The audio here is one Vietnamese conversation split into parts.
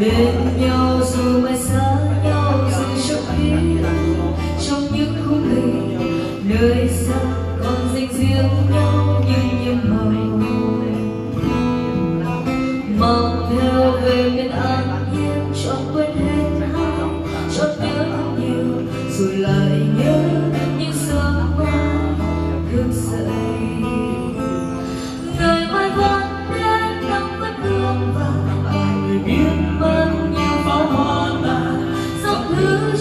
bên nhau dù mai xa nhau dù trong khi trong những khung hình, nơi xa còn dành riêng nhau như những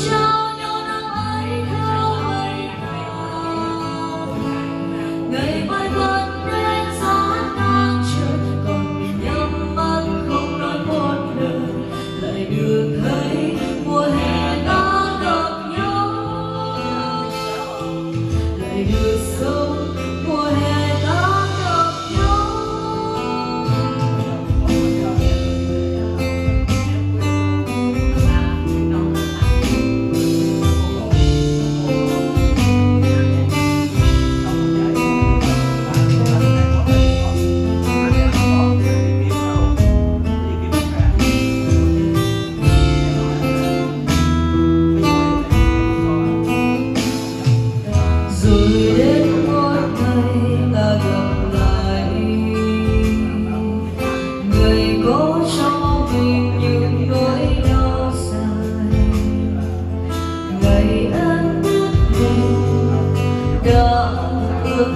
show.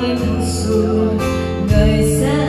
anh xưa ngày sẽ